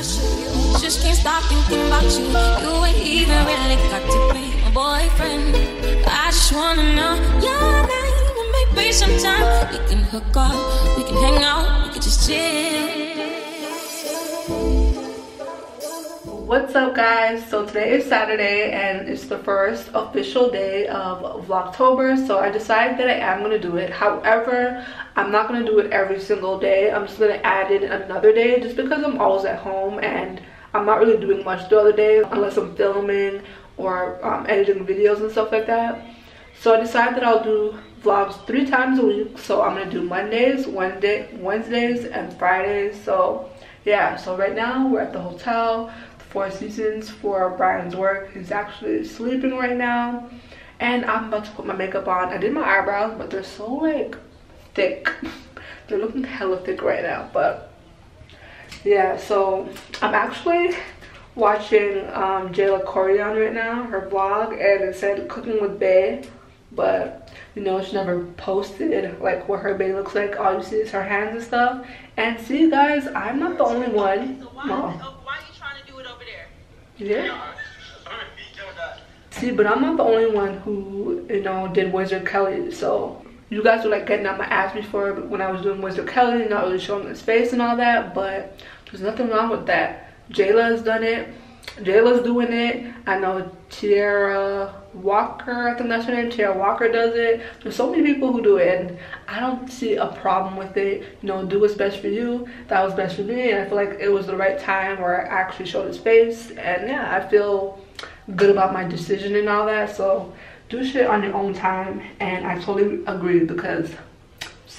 Just can't stop thinking about you. You ain't even really got to be my boyfriend. I just wanna know your name maybe sometime we can hook up, we can hang out, we can just chill. What's up guys? So today is saturday and it's the first official day of vlogtober so i decided that i am going to do it. However i'm not going to do it every single day. I'm just going to add in another day just because i'm always at home and i'm not really doing much the other day unless i'm filming or um, editing videos and stuff like that. So i decided that i'll do vlogs three times a week so i'm going to do mondays wednesday wednesdays and fridays. So yeah so right now we're at the hotel Four Seasons for Brian's work. He's actually sleeping right now. And I'm about to put my makeup on. I did my eyebrows, but they're so like thick. they're looking hella thick right now. But yeah, so I'm actually watching um, Jayla Koriyan right now, her vlog, and it said cooking with Bae. But you know, she never posted like what her Bae looks like. All you see is her hands and stuff. And see guys, I'm not the only one. Yeah. See, but I'm not the only one who, you know, did Wizard Kelly. So you guys were like getting on my ass before when I was doing Wizard Kelly, and not really showing his face and all that. But there's nothing wrong with that. Jayla has done it. Jayla's doing it. I know Tiara Walker, I think that's her name, Tiara Walker does it. There's so many people who do it and I don't see a problem with it. You know, do what's best for you. That was best for me and I feel like it was the right time where I actually showed his face and yeah, I feel good about my decision and all that. So do shit on your own time and I totally agree because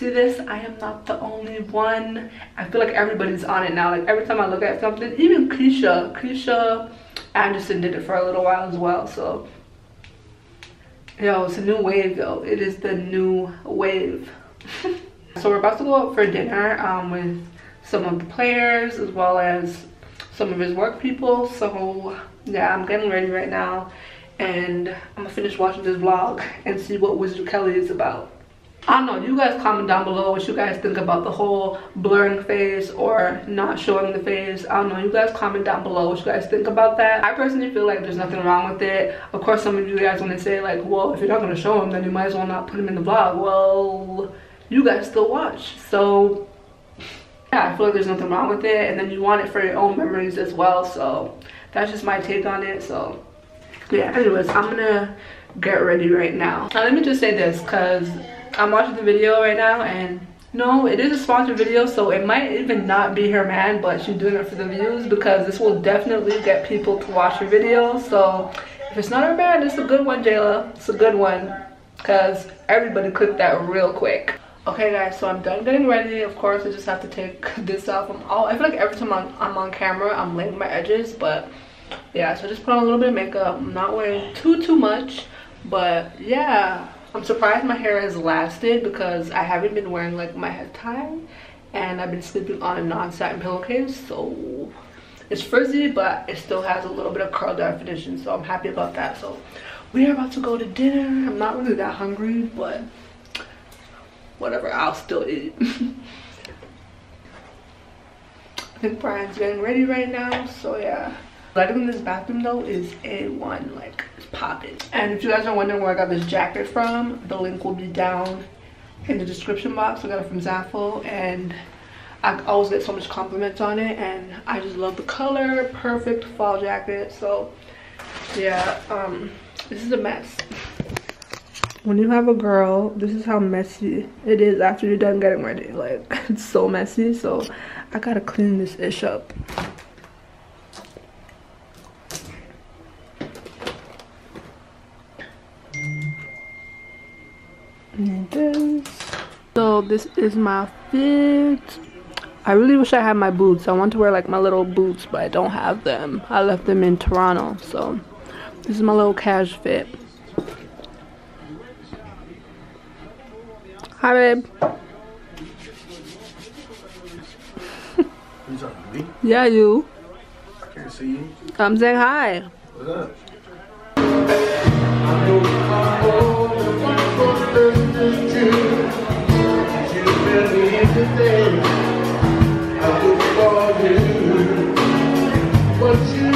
this i am not the only one. I feel like everybody's on it now. Like every time i look at something even keisha keisha anderson did it for a little while as well so. Yo it's a new wave yo. It is the new wave. So we're about to go out for dinner um, with some of the players as well as some of his work people. So yeah i'm getting ready right now and i'm gonna finish watching this vlog and see what wizard kelly is about I don't know, you guys comment down below what you guys think about the whole blurring face or not showing the face. I don't know, you guys comment down below what you guys think about that. I personally feel like there's nothing wrong with it. Of course, some of you guys want to say like, well, if you're not going to show him, then you might as well not put him in the vlog. Well, you guys still watch. So, yeah, I feel like there's nothing wrong with it. And then you want it for your own memories as well. So, that's just my take on it. So, yeah, anyways, I'm going to get ready right now. Now, let me just say this because I'm watching the video right now and no, it is a sponsored video, so it might even not be her man, but she's doing it for the views because this will definitely get people to watch her video. So if it's not her man, it's a good one, Jayla. It's a good one because everybody clicked that real quick. Okay guys, so I'm done getting ready. Of course, I just have to take this off. I'm all, I feel like every time I'm, I'm on camera, I'm laying my edges, but yeah, so just put on a little bit of makeup. I'm not wearing too, too much, but yeah I'm surprised my hair has lasted because I haven't been wearing like my head tie and I've been sleeping on a non-satin pillowcase so it's frizzy but it still has a little bit of curl definition so I'm happy about that. So we are about to go to dinner. I'm not really that hungry but whatever I'll still eat. I think Brian's getting ready right now so yeah. Lighting in this bathroom though is a1 like popping. And if you guys are wondering where I got this jacket from, the link will be down in the description box. I got it from Zaful and I always get so much compliments on it and I just love the color. Perfect fall jacket. So yeah, um, this is a mess. When you have a girl, this is how messy it is after you're done getting ready. Like, it's so messy. So I gotta clean this ish up. this so this is my fit i really wish i had my boots. I want to wear like my little boots but i don't have them. I left them in toronto so this is my little cash fit. Hi babe. Yeah you. I can't see you. I'm saying hi. What's up today I would for you, but you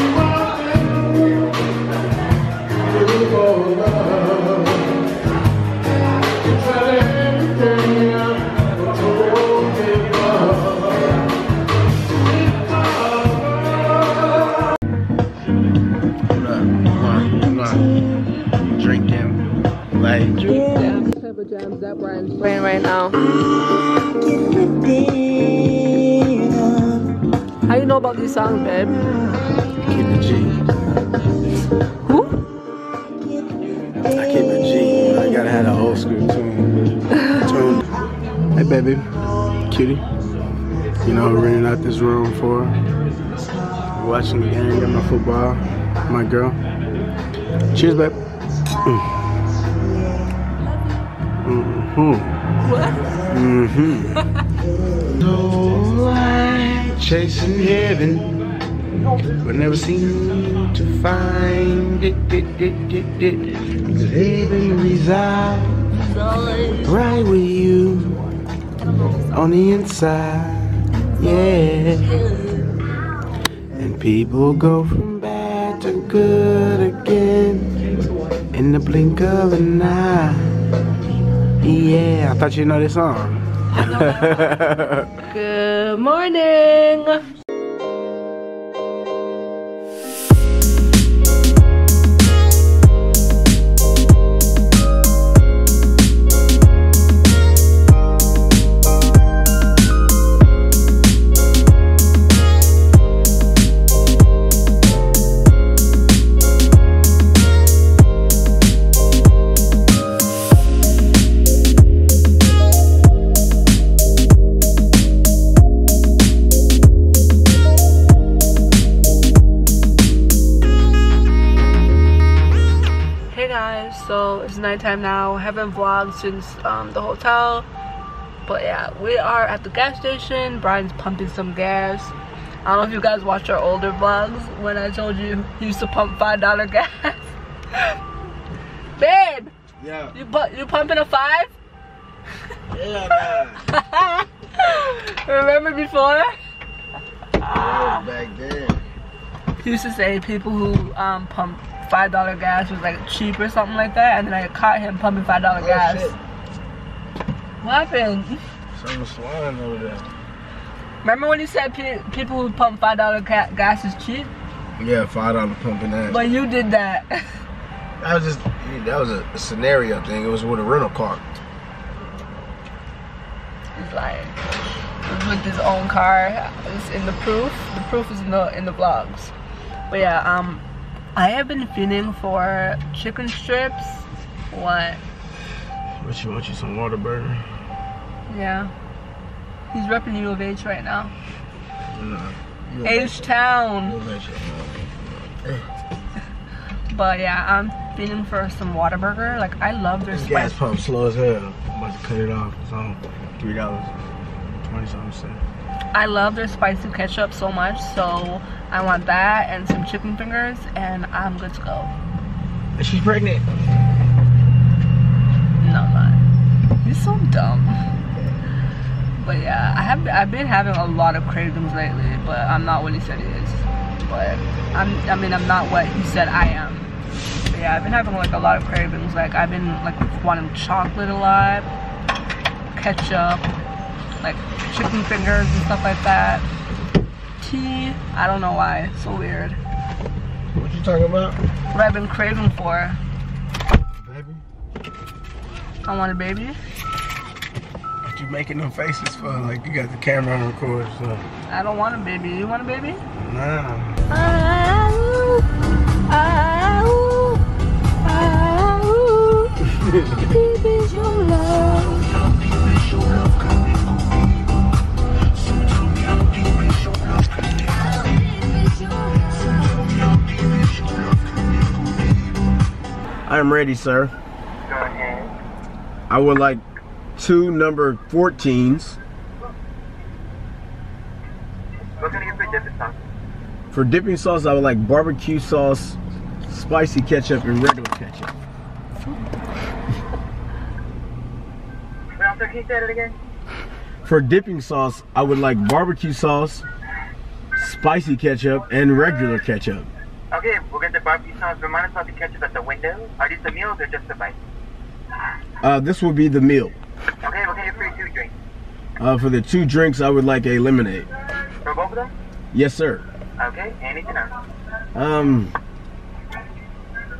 times that Brian's playing right now. How you know about these songs, babe? I keep it G. Who? I keep it G. I gotta have the old school tune. tune. Hey, baby. Cutie. You know rented out this room for? Watching the game, got my football, my girl. Cheers, babe. Mm. What? Mm-hmm. no light chasing heaven, but never seem to find it. it, it, it, it. Cause heaven resides right with you on the inside. Yeah. And people go from bad to good again in the blink of an eye. Yeah, I thought you know this song. Good morning. Nighttime now. haven't vlogged since um, the hotel. But yeah, we are at the gas station. Brian's pumping some gas. I don't know if you guys watched our older vlogs when I told you he used to pump $5 gas. Babe, Yeah, you, pu- you pumping a 5? yeah, Remember before? Back then. He used to say people who um, pump five dollar gas was like cheap or something like that, and then I caught him pumping five dollar Oh, gas. shit. What happened? Someone's flying over there. Remember when you said pe- people who pump five dollar gas is cheap? Yeah, five dollar pumping ass. But you did that. that was just that was a, scenario thing. It was with a rental car. He's lying. He's with his own car. It's in the proof. The proof is in the in the vlogs. But yeah, um, I have been feeling for chicken strips. What? What you want you some Whataburger? Yeah. He's repping U of H right now. No. H Town. You'll bet you. But yeah, I'm feeling for some Whataburger. Like I love their This gas pump slow as hell. I'm about to cut it off. It's on three dollars twenty something cents. I love their spicy ketchup so much, so I want that and some chicken fingers, and I'm good to go. She's pregnant. No, I'm not. He's so dumb. But yeah, I have I've been having a lot of cravings lately, but I'm not what he said he is. But I'm I mean I'm not what he said I am. But yeah, I've been having like a lot of cravings. Like I've been like wanting chocolate a lot, ketchup, like chicken fingers and stuff like that. I don't know why. It's so weird. What you talking about? What I've been craving for. Baby? I want a baby. What you making them faces for? Like you got the camera on record, so I don't want a baby. You want a baby? nah. Ah. I'm ready, sir. Go ahead. I would like two number 14s. What can I get for dipping sauce? For dipping sauce, I would like barbecue sauce, spicy ketchup, and regular ketchup. Wait, can you say again? For dipping sauce, I would like barbecue sauce, spicy ketchup, and regular ketchup. Okay, we'll get the barbecue sauce. Remind us about the ketchup at the window. Are these the meals or just the bites? Uh, this will be the meal. Okay, we'll get you free two drinks. Uh, for the two drinks, I would like a lemonade. For both of them? Yes, sir. Okay, anything else? Um,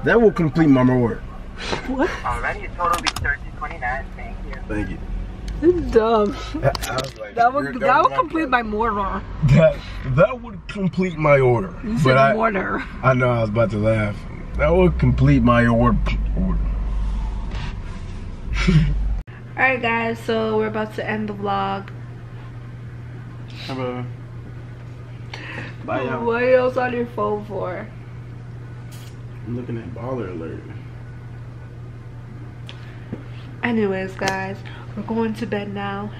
that will complete my order. What? Alrighty, total will be 29. Thank you. Thank you. It's dumb. I was like, That would that would complete my order. That that would complete my order. You said But I, order. I know I was about to laugh. That would complete my order. order. Alright guys, so we're about to end the vlog. Bye, Bye y'all. What else on your phone for? I'm looking at baller alert. Anyways, guys, we're going to bed now.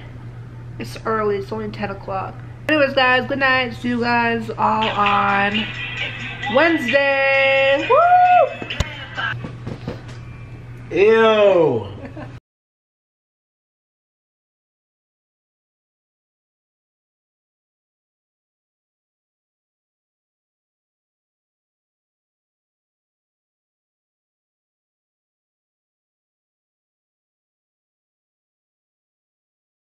It's early, it's only 10 o'clock. Anyways, guys, good night. See you guys all on Wednesday. Woo! Ew.